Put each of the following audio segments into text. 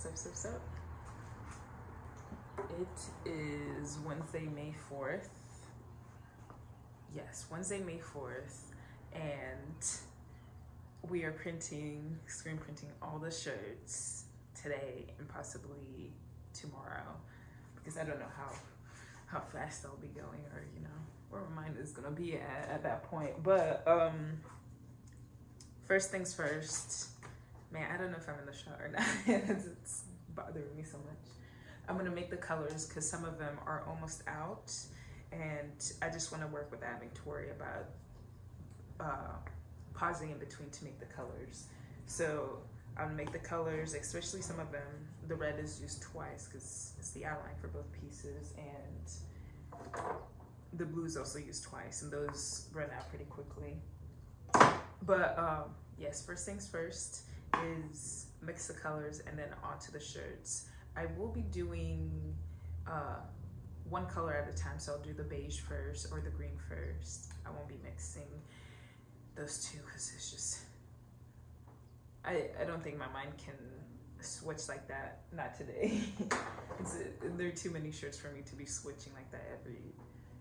sup, sup, sup. It is Wednesday, May 4th. Yes, Wednesday, May 4th. And we are printing, screen printing all the shirts today and possibly tomorrow because I don't know how how fast I'll be going or you know where my mind is gonna be at at that point. But um first things first, man, I don't know if I'm in the shot or not. it's bothering me so much. I'm gonna make the colors because some of them are almost out and I just want to work with Ab Victoria about uh, pausing in between to make the colors. So I'm gonna make the colors, especially some of them. The red is used twice because it's the outline for both pieces and the blue is also used twice and those run out pretty quickly. But um, yes, first things first is mix the colors and then onto the shirts. I will be doing uh, one color at a time. So I'll do the beige first or the green first. I won't be mixing those two because it's just, I, I don't think my mind can switch like that. Not today. there are too many shirts for me to be switching like that every,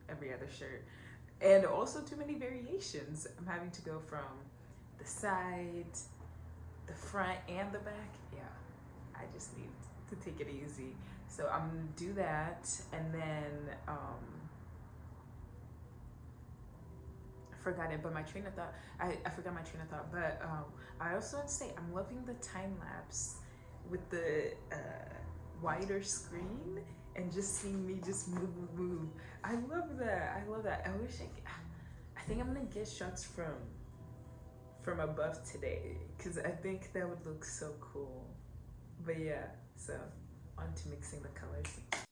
every other shirt. And also too many variations. I'm having to go from the side, the front and the back. Yeah, I just need to take it easy. So I'm gonna do that and then um, I forgot it, but my train of thought, I, I forgot my train of thought, but um, I also want to say I'm loving the time lapse with the uh, wider screen and just seeing me just move, move, move. I love that. I love that. I wish I, I think I'm gonna get shots from from above today because I think that would look so cool. But yeah, so on to mixing the colors.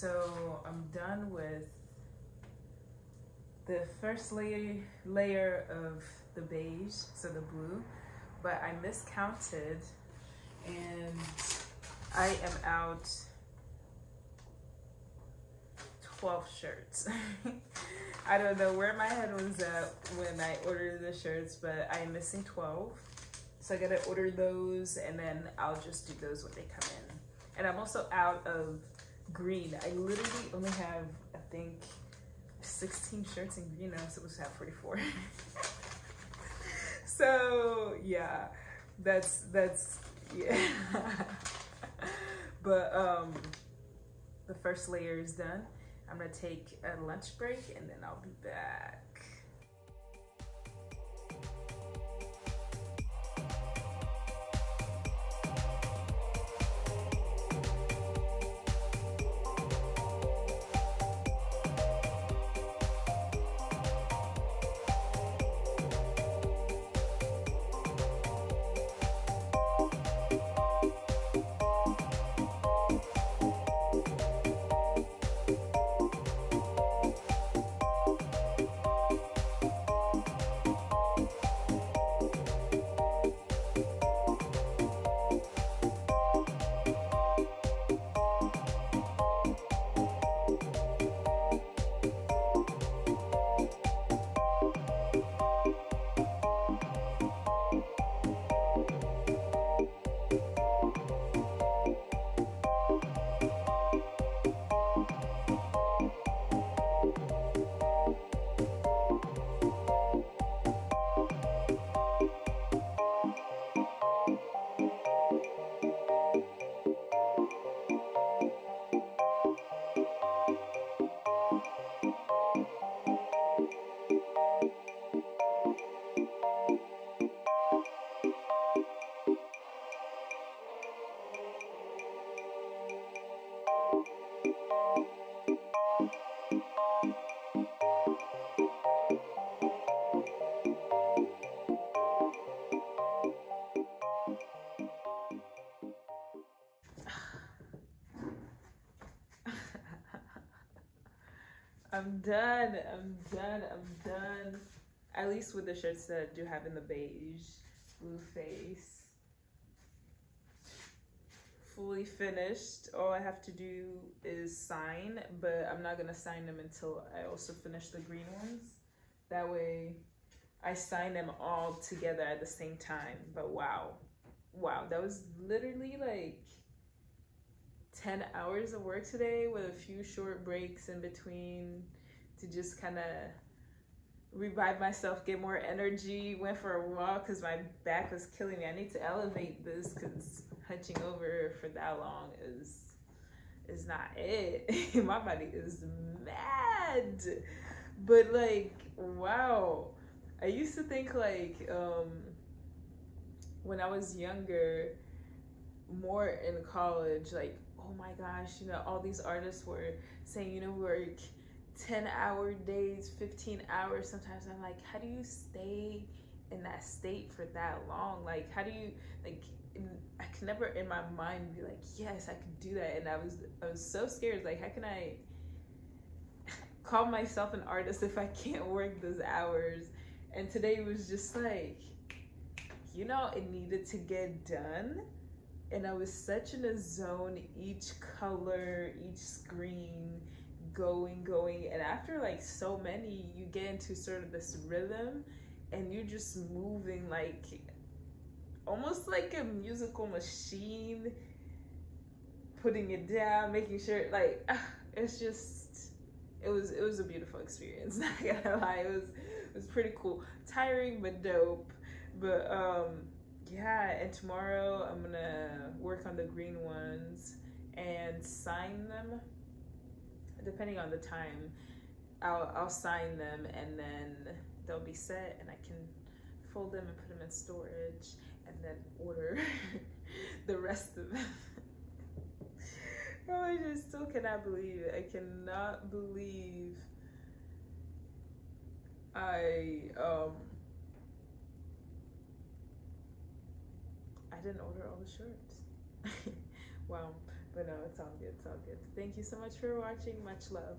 So I'm done with the first layer, layer of the beige, so the blue, but I miscounted and I am out 12 shirts. I don't know where my head was at when I ordered the shirts, but I am missing 12. So I gotta order those and then I'll just do those when they come in. And I'm also out of green. I literally only have, I think, 16 shirts in green. I'm supposed to have 44. so yeah, that's, that's, yeah. but um, the first layer is done. I'm gonna take a lunch break and then I'll be back. I'm done. I'm done. I'm done. At least with the shirts that I do have in the beige blue face. Fully finished. All I have to do is sign, but I'm not gonna sign them until I also finish the green ones. That way I sign them all together at the same time. But wow. Wow, that was literally like 10 hours of work today with a few short breaks in between to just kind of revive myself, get more energy. Went for a walk because my back was killing me. I need to elevate this because hunching over for that long is is not it. my body is mad. But like, wow. I used to think like um when I was younger, more in college, like oh my gosh, you know, all these artists were saying, you know, work 10 hour days, 15 hours. Sometimes I'm like, how do you stay in that state for that long? Like, how do you, like, I can never in my mind be like, yes, I could do that. And I was, I was so scared. Like, how can I call myself an artist if I can't work those hours? And today was just like, you know, it needed to get done and I was such in a zone, each color, each screen, going, going. And after like so many, you get into sort of this rhythm and you're just moving like almost like a musical machine, putting it down, making sure like it's just it was it was a beautiful experience. Not gonna lie, it was it was pretty cool. Tiring but dope. But um yeah, and tomorrow I'm gonna work on the green ones and sign them. Depending on the time, I'll I'll sign them and then they'll be set and I can fold them and put them in storage and then order the rest of them. oh, I just still cannot believe it. I cannot believe I um I didn't order all the shirts. wow. But no, it's all good. It's all good. Thank you so much for watching. Much love.